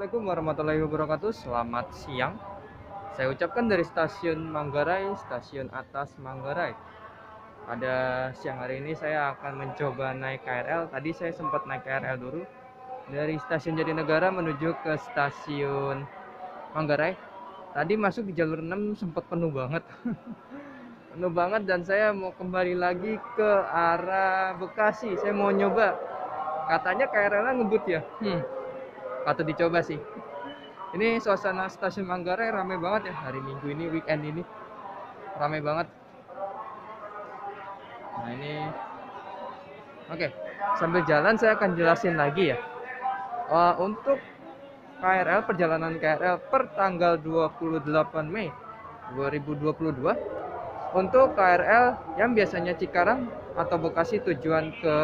Assalamualaikum warahmatullahi wabarakatuh. Selamat siang. Saya ucapkan dari stasiun Manggarai, stasiun atas Manggarai. Pada siang hari ini saya akan mencoba naik KRL. Tadi saya sempat naik KRL dulu dari stasiun Jatinegara menuju ke stasiun Manggarai. Tadi masuk di jalur 6 sempat penuh banget. penuh banget dan saya mau kembali lagi ke arah Bekasi. Saya mau nyoba. Katanya KRL-nya ngebut ya. Hmm, patut dicoba sih. Ini suasana stasiun Manggarai ramai banget ya hari Minggu ini weekend ini. Ramai banget. Nah ini. Oke sambil jalan saya akan jelasin lagi ya. Uh, untuk KRL perjalanan KRL per tanggal 28 Mei 2022 untuk KRL yang biasanya Cikarang atau Bekasi tujuan ke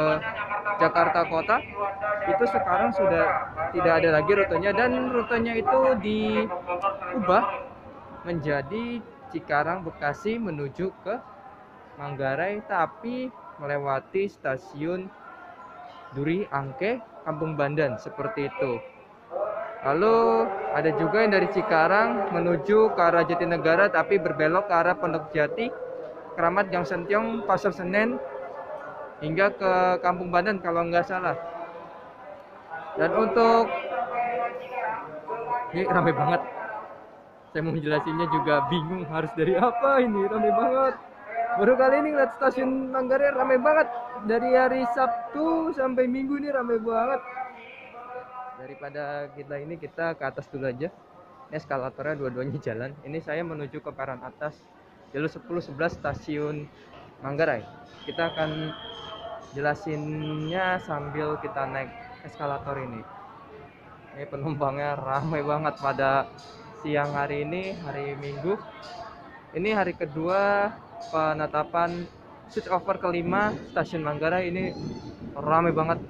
Jakarta Kota itu sekarang sudah tidak ada lagi rutenya dan rutenya itu diubah menjadi Cikarang Bekasi menuju ke Manggarai tapi melewati stasiun Duri Angke Kampung Bandan seperti itu. Lalu ada juga yang dari Cikarang menuju ke arah Jatinegara tapi berbelok ke arah Pondok Jati, Keramat Gang Sentiong, Pasar Senen hingga ke Kampung Bandan kalau nggak salah. Dan untuk ini ramai banget. Saya mau menjelasinnya juga bingung harus dari apa ini ramai banget. Baru kali ini lihat stasiun Manggarai ramai banget. Dari hari Sabtu sampai Minggu ini ramai banget. Daripada kita ini kita ke atas dulu aja. Ini eskalatornya dua-duanya jalan. Ini saya menuju ke peron atas jalur 10 11 stasiun Manggarai. Kita akan jelasinnya sambil kita naik eskalator ini. Ini penumpangnya ramai banget pada siang hari ini hari Minggu. Ini hari kedua penetapan switch over kelima stasiun Manggarai. Ini ramai banget.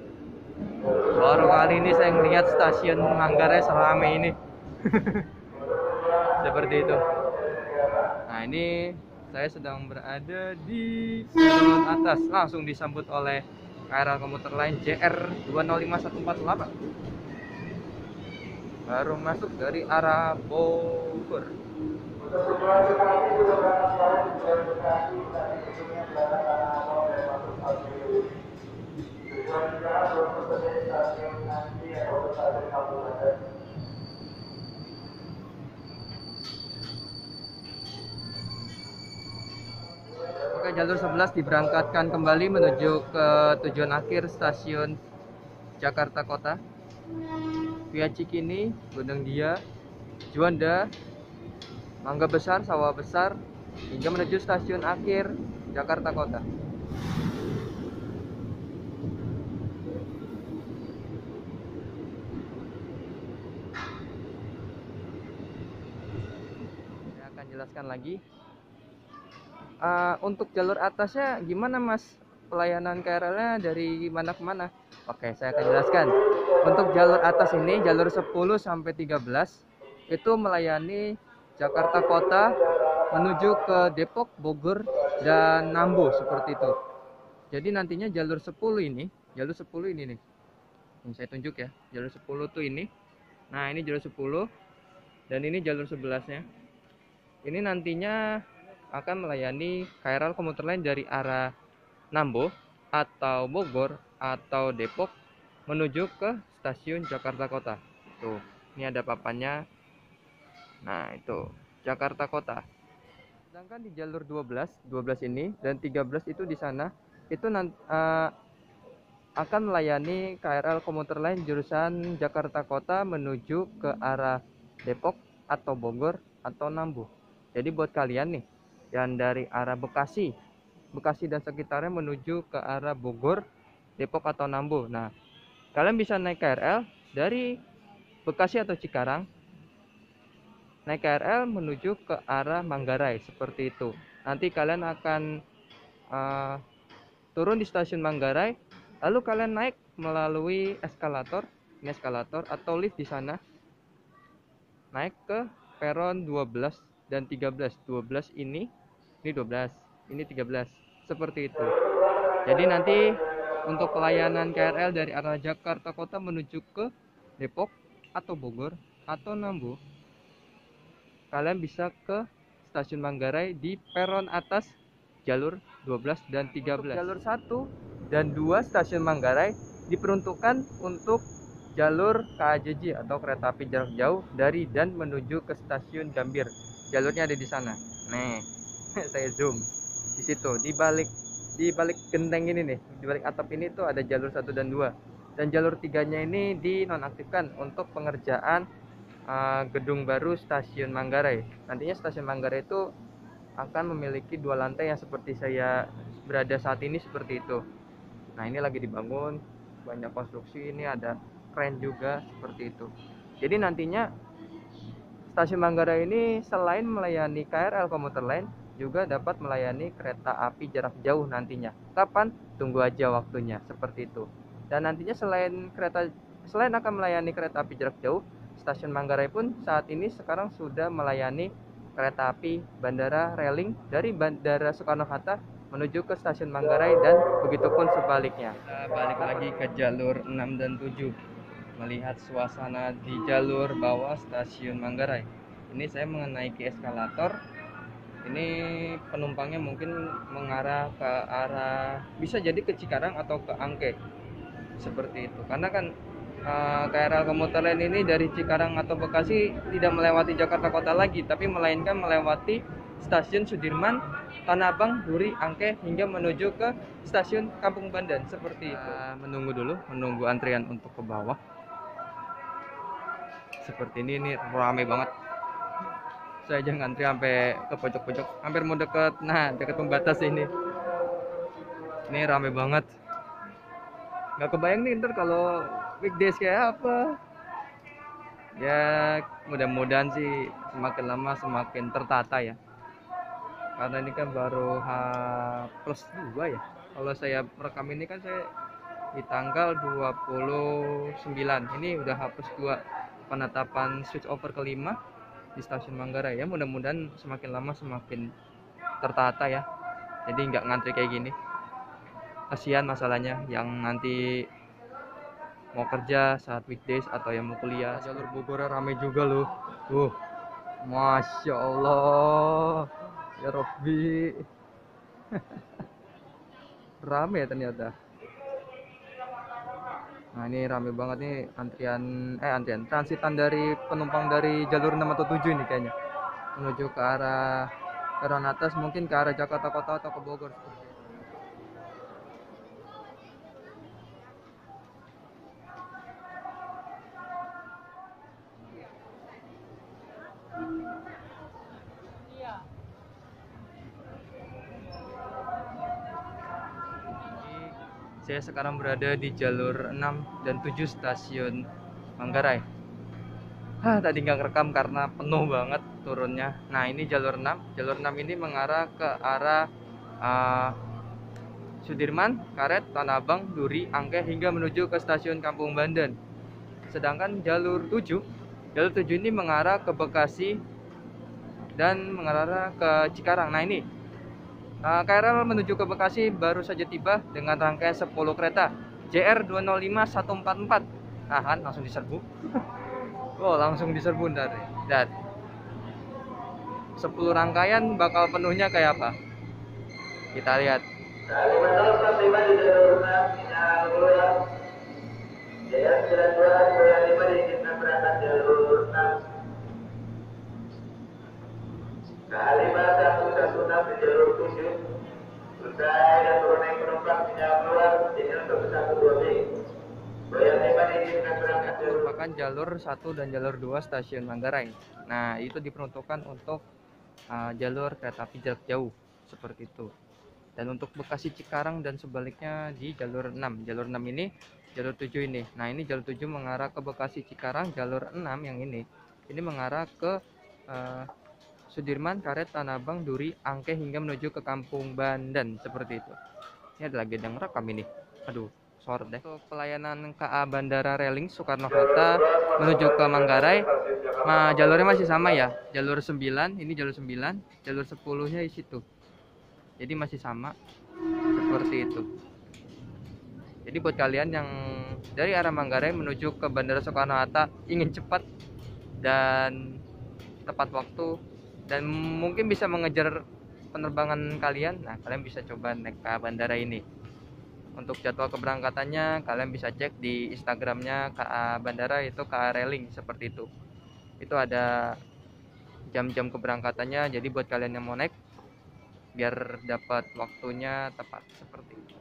Baru kali ini saya melihat stasiun Manggarai seramai ini. Seperti itu. Nah ini saya sedang berada di salon atas. Langsung disambut oleh KRL komuter lain JR 205148 baru masuk dari arah Bogor Oke, jalur 11 diberangkatkan kembali menuju ke tujuan akhir stasiun Jakarta Kota. Via Cikini, Gunung Dia, Juanda, Mangga Besar, Sawah Besar, hingga menuju stasiun akhir Jakarta Kota. Saya akan jelaskan lagi uh, untuk jalur atasnya gimana mas pelayanan KRL-nya dari mana ke mana? Oke, saya akan jelaskan. Untuk jalur atas ini, jalur 10 sampai 13 itu melayani Jakarta Kota menuju ke Depok, Bogor, dan Nambo seperti itu. Jadi nantinya jalur 10 ini, jalur 10 ini nih. Yang saya tunjuk ya, jalur 10 tuh ini. Nah, ini jalur 10 dan ini jalur 11-nya. Ini nantinya akan melayani KRL komuter lain dari arah Nambo atau Bogor atau Depok menuju ke stasiun Jakarta Kota. Tuh, ini ada papannya. Nah, itu Jakarta Kota. Sedangkan di jalur 12, 12 ini dan 13 itu di sana itu nanti, uh, akan melayani KRL komuter lain jurusan Jakarta Kota menuju ke arah Depok atau Bogor atau Nambo. Jadi buat kalian nih yang dari arah Bekasi, Bekasi dan sekitarnya menuju ke arah Bogor, Depok atau Nambo. Nah, kalian bisa naik KRL dari Bekasi atau Cikarang, naik KRL menuju ke arah Manggarai seperti itu. Nanti kalian akan uh, turun di stasiun Manggarai, lalu kalian naik melalui eskalator, ini eskalator atau lift di sana, naik ke peron 12 dan 13 12 ini ini 12 ini 13 seperti itu. Jadi nanti untuk pelayanan KRL dari arah Jakarta Kota menuju ke Depok atau Bogor atau Nambu kalian bisa ke stasiun Manggarai di peron atas jalur 12 dan 13 Untuk jalur 1 dan 2 stasiun Manggarai diperuntukkan untuk jalur KAJJ atau kereta api jarak jauh dari dan menuju ke stasiun Gambir jalurnya ada di sana. Nih saya zoom. Di situ di balik di balik genteng ini nih di balik atap ini tuh ada jalur 1 dan 2 dan jalur tiganya ini dinonaktifkan untuk pengerjaan uh, gedung baru stasiun Manggarai. Nantinya stasiun Manggarai itu akan memiliki dua lantai yang seperti saya berada saat ini seperti itu. Nah ini lagi dibangun banyak konstruksi ini ada keren juga seperti itu. Jadi nantinya stasiun Manggarai ini selain melayani KRL komuter lain juga dapat melayani kereta api jarak jauh nantinya. Kapan? Tunggu aja waktunya, seperti itu. Dan nantinya selain kereta selain akan melayani kereta api jarak jauh, stasiun Manggarai pun saat ini sekarang sudah melayani kereta api bandara railing dari Bandara Soekarno-Hatta menuju ke stasiun Manggarai dan begitupun sebaliknya. Kita balik lagi ke jalur 6 dan 7 melihat suasana di jalur bawah stasiun Manggarai. Ini saya mengenai ke eskalator ini penumpangnya mungkin mengarah ke arah bisa jadi ke Cikarang atau ke Angke seperti itu karena kan uh, eh, KRL komuter lain ini dari Cikarang atau Bekasi tidak melewati Jakarta Kota lagi tapi melainkan melewati stasiun Sudirman Tanah Abang, Duri, Angke hingga menuju ke stasiun Kampung Bandan seperti itu. Uh, menunggu dulu, menunggu antrian untuk ke bawah. Seperti ini, ini ramai banget. Saya aja ngantri sampai ke pojok-pojok hampir mau deket nah deket pembatas ini. Ini rame banget. Nggak kebayang nih ntar kalau weekdays kayak apa. Ya mudah-mudahan sih semakin lama semakin tertata ya. Karena ini kan baru H plus 2 ya. Kalau saya merekam ini kan saya di tanggal 29 ini udah H plus 2 penetapan switch over kelima di stasiun Manggarai ya. Mudah-mudahan semakin lama semakin tertata ya. Jadi nggak ngantri kayak gini. Kasihan masalahnya yang nanti mau kerja saat weekdays atau yang mau kuliah. Jalur Bogor ramai juga loh. Tuh Masya Allah. Ya Robby rame ya ternyata Nah ini rame banget nih antrian eh antrian transitan dari penumpang dari jalur 6 atau 7 ini kayaknya. Menuju ke arah Peron atas mungkin ke arah Jakarta Kota atau ke Bogor Saya sekarang berada di jalur 6 dan 7 stasiun Manggarai. Hah, tadi nggak rekam karena penuh banget turunnya. Nah, ini jalur 6. Jalur 6 ini mengarah ke arah uh, Sudirman, Karet, Tanah Abang, Duri, Angke hingga menuju ke stasiun Kampung Bandan. Sedangkan jalur 7, jalur 7 ini mengarah ke Bekasi dan mengarah ke Cikarang. Nah, ini KRL menuju ke Bekasi baru saja tiba dengan rangkaian 10 kereta JR 205144. Nah, kan langsung diserbu. oh, langsung diserbu dari. Dan 10 rangkaian bakal penuhnya kayak apa? Kita lihat. JR 9225 berangkat jalur 6 K5 116 di jalur 7 Selesai dan turun naik penumpang sinyal keluar Ini untuk satu 2 B Bayar Hebat diizinkan berangkat jalur merupakan jalur 1 dan jalur 2 stasiun Manggarai. Nah itu diperuntukkan untuk uh, jalur kereta api jarak jauh Seperti itu. Dan untuk Bekasi Cikarang dan sebaliknya di jalur 6 jalur 6 ini jalur 7 ini. Nah ini jalur 7 mengarah ke Bekasi Cikarang jalur 6 yang ini. Ini mengarah ke uh, Sudirman, Karet, Tanah Abang, Duri, Angke hingga menuju ke Kampung Bandan seperti itu. Ini ada lagi yang rekam ini. Aduh, sorot deh. Untuk pelayanan KA Bandara Railing Soekarno Hatta menuju ke Manggarai, ma jalurnya masih sama ya. Jalur 9, ini jalur 9, jalur 10-nya di situ. Jadi masih sama seperti itu. jadi buat kalian yang dari arah Manggarai menuju ke Bandara Soekarno Hatta ingin cepat dan tepat waktu dan mungkin bisa mengejar penerbangan kalian. Nah kalian bisa coba naik ke bandara ini. Untuk jadwal keberangkatannya kalian bisa cek di instagramnya KA Bandara itu KA Railing seperti itu. Itu ada jam-jam keberangkatannya. Jadi buat kalian yang mau naik biar dapat waktunya tepat seperti itu